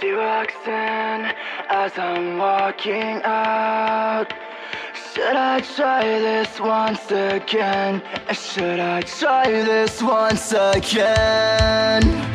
She walks in as I'm walking out. Should I try this once again? Should I try this once again?